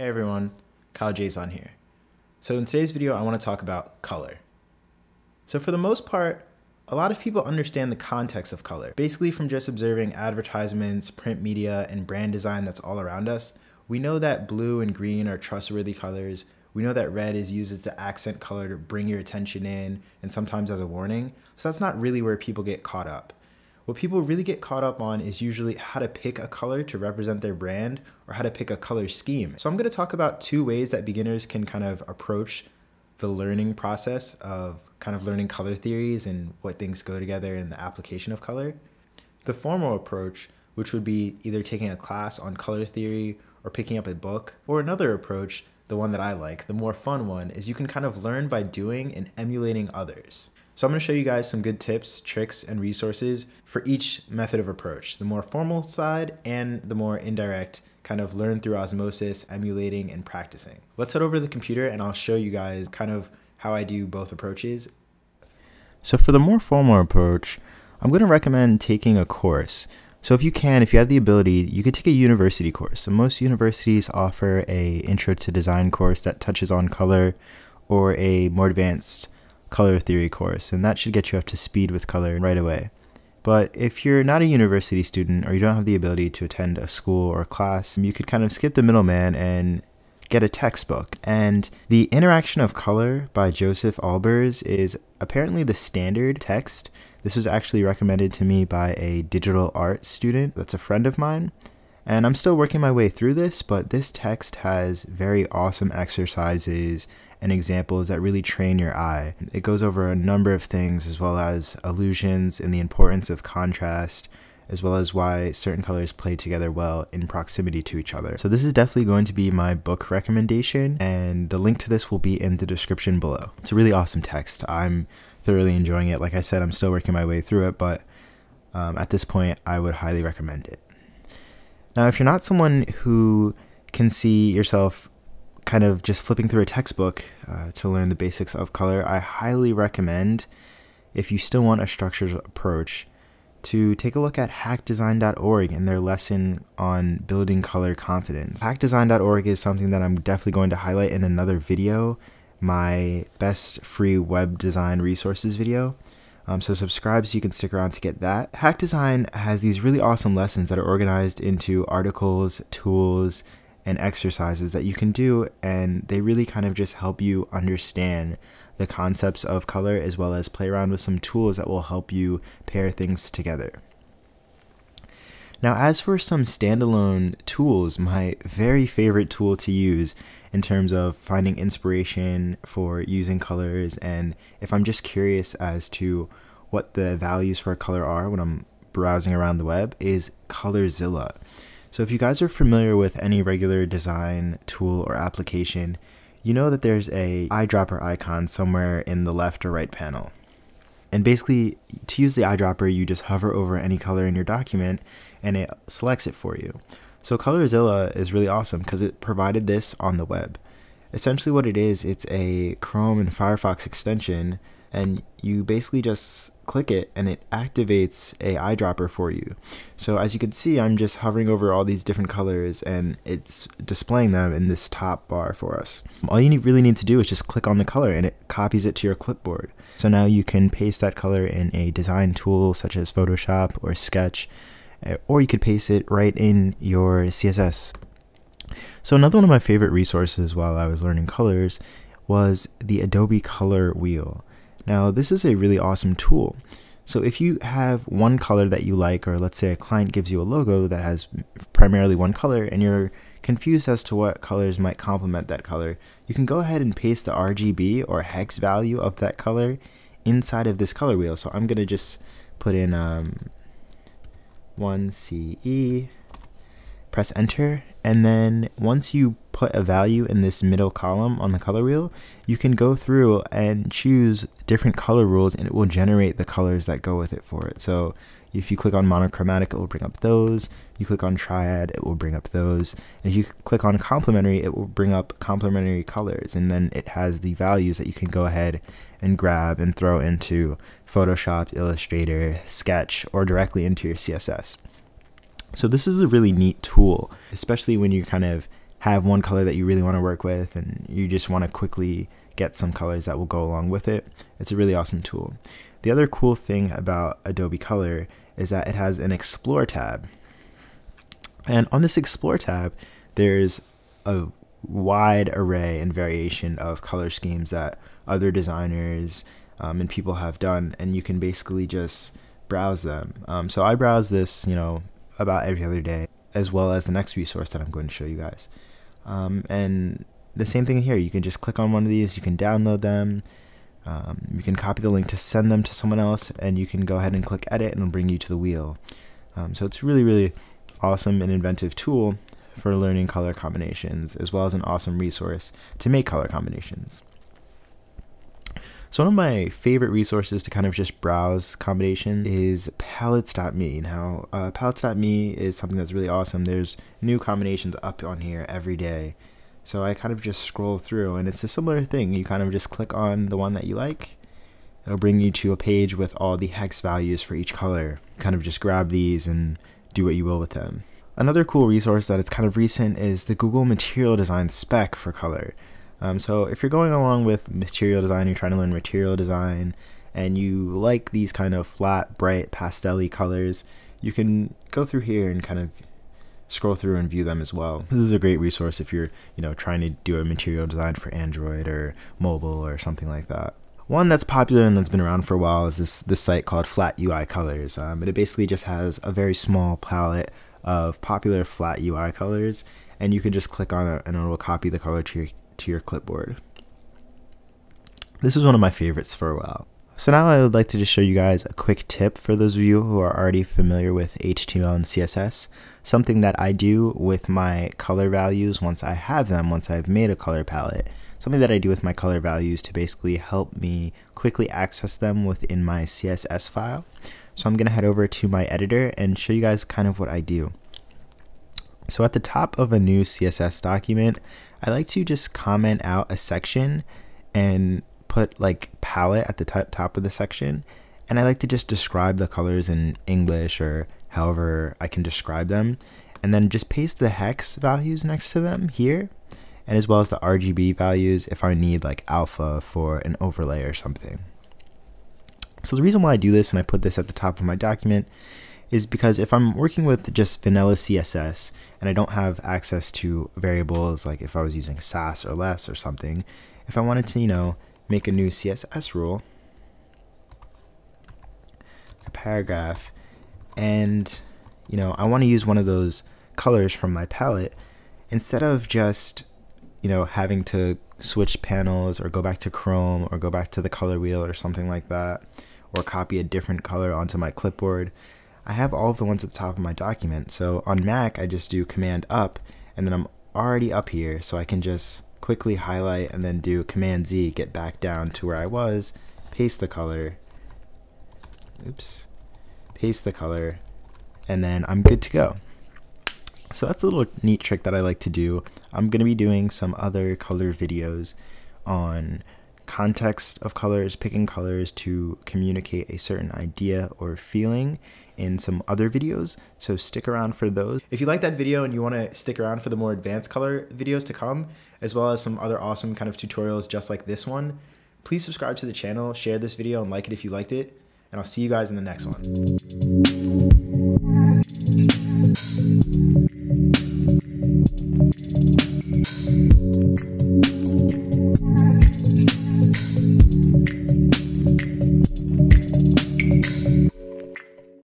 Hey everyone, Kyle Jason here. So in today's video, I want to talk about color. So for the most part, a lot of people understand the context of color. Basically from just observing advertisements, print media, and brand design that's all around us, we know that blue and green are trustworthy colors. We know that red is used as the accent color to bring your attention in and sometimes as a warning. So that's not really where people get caught up. What people really get caught up on is usually how to pick a color to represent their brand or how to pick a color scheme. So I'm going to talk about two ways that beginners can kind of approach the learning process of kind of learning color theories and what things go together in the application of color. The formal approach, which would be either taking a class on color theory or picking up a book, or another approach, the one that I like, the more fun one, is you can kind of learn by doing and emulating others. So I'm going to show you guys some good tips, tricks, and resources for each method of approach, the more formal side and the more indirect kind of learn through osmosis, emulating, and practicing. Let's head over to the computer and I'll show you guys kind of how I do both approaches. So for the more formal approach, I'm going to recommend taking a course. So if you can, if you have the ability, you could take a university course. So most universities offer a intro to design course that touches on color or a more advanced color theory course, and that should get you up to speed with color right away. But if you're not a university student or you don't have the ability to attend a school or a class, you could kind of skip the middleman and get a textbook. And the Interaction of Color by Josef Albers is apparently the standard text. This was actually recommended to me by a digital art student that's a friend of mine. And I'm still working my way through this, but this text has very awesome exercises and examples that really train your eye. It goes over a number of things as well as illusions and the importance of contrast as well as why certain colors play together well in proximity to each other. So this is definitely going to be my book recommendation and the link to this will be in the description below. It's a really awesome text. I'm thoroughly enjoying it. Like I said, I'm still working my way through it, but um, at this point, I would highly recommend it. Now, if you're not someone who can see yourself kind of just flipping through a textbook uh, to learn the basics of color, I highly recommend, if you still want a structured approach, to take a look at hackdesign.org and their lesson on building color confidence. Hackdesign.org is something that I'm definitely going to highlight in another video, my best free web design resources video. Um, so subscribe so you can stick around to get that. Hack Design has these really awesome lessons that are organized into articles, tools, and exercises that you can do, and they really kind of just help you understand the concepts of color as well as play around with some tools that will help you pair things together. Now, as for some standalone tools, my very favorite tool to use in terms of finding inspiration for using colors, and if I'm just curious as to what the values for a color are when I'm browsing around the web, is Colorzilla. So if you guys are familiar with any regular design tool or application, you know that there's a eyedropper icon somewhere in the left or right panel. And basically, to use the eyedropper, you just hover over any color in your document and it selects it for you. So Colorzilla is really awesome because it provided this on the web. Essentially what it is, it's a Chrome and Firefox extension and you basically just click it and it activates a eyedropper for you. So as you can see, I'm just hovering over all these different colors and it's displaying them in this top bar for us. All you really need to do is just click on the color and it copies it to your clipboard. So now you can paste that color in a design tool such as Photoshop or Sketch, eh, or you could paste it right in your CSS. So another one of my favorite resources while I was learning colors was the Adobe Color Wheel. Now, this is a really awesome tool. So if you have one color that you like, or let's say a client gives you a logo that has primarily one color and you're confused as to what colors might complement that color, you can go ahead and paste the RGB or hex value of that color inside of this color wheel. So I'm going to just put in um, 1CE, press enter, and then once you put a value in this middle column on the color wheel, you can go through and choose different color rules and it will generate the colors that go with it for it. So if you click on monochromatic, it will bring up those. You click on triad, it will bring up those. And if you click on complementary, it will bring up complementary colors. And then it has the values that you can go ahead and grab and throw into Photoshop, Illustrator, Sketch, or directly into your CSS. So this is a really neat tool, especially when you're kind of have one color that you really want to work with and you just want to quickly get some colors that will go along with it, it's a really awesome tool. The other cool thing about Adobe Color is that it has an Explore tab. And on this Explore tab, there's a wide array and variation of color schemes that other designers um, and people have done, and you can basically just browse them. Um, so I browse this, you know, about every other day, as well as the next resource that I'm going to show you guys. Um, and the same thing here, you can just click on one of these, you can download them, um, you can copy the link to send them to someone else, and you can go ahead and click edit and it'll bring you to the wheel. Um, so it's really, really awesome and inventive tool for learning color combinations, as well as an awesome resource to make color combinations. So one of my favorite resources to kind of just browse combination is palettes.me. Now, uh, palettes.me is something that's really awesome. There's new combinations up on here every day. So I kind of just scroll through and it's a similar thing. You kind of just click on the one that you like. It'll bring you to a page with all the hex values for each color. kind of just grab these and do what you will with them. Another cool resource that is kind of recent is the Google Material Design spec for color. Um, so if you're going along with material design, you're trying to learn material design, and you like these kind of flat, bright, pastel colors, you can go through here and kind of scroll through and view them as well. This is a great resource if you're, you know, trying to do a material design for Android or mobile or something like that. One that's popular and that's been around for a while is this this site called Flat UI Colors. Um, it basically just has a very small palette of popular flat UI colors, and you can just click on it and it will copy the color to your to your clipboard. This is one of my favorites for a while. So now I would like to just show you guys a quick tip for those of you who are already familiar with HTML and CSS, something that I do with my color values once I have them, once I've made a color palette, something that I do with my color values to basically help me quickly access them within my CSS file. So I'm to head over to my editor and show you guys kind of what I do. So at the top of a new CSS document, I like to just comment out a section and put like palette at the top of the section and I like to just describe the colors in English or however I can describe them and then just paste the hex values next to them here and as well as the RGB values if I need like alpha for an overlay or something. So the reason why I do this and I put this at the top of my document is because if I'm working with just vanilla CSS and I don't have access to variables like if I was using Sass or less or something, if I wanted to, you know, make a new CSS rule, a paragraph, and you know, I want to use one of those colors from my palette instead of just, you know, having to switch panels or go back to Chrome or go back to the color wheel or something like that, or copy a different color onto my clipboard. I have all of the ones at the top of my document. So on Mac, I just do Command up, and then I'm already up here, so I can just quickly highlight and then do Command Z, get back down to where I was, paste the color, oops, paste the color, and then I'm good to go. So that's a little neat trick that I like to do. I'm going to be doing some other color videos on context of colors, picking colors to communicate a certain idea or feeling in some other videos. So stick around for those. If you like that video and you want to stick around for the more advanced color videos to come, as well as some other awesome kind of tutorials just like this one, please subscribe to the channel, share this video and like it if you liked it, and I'll see you guys in the next one.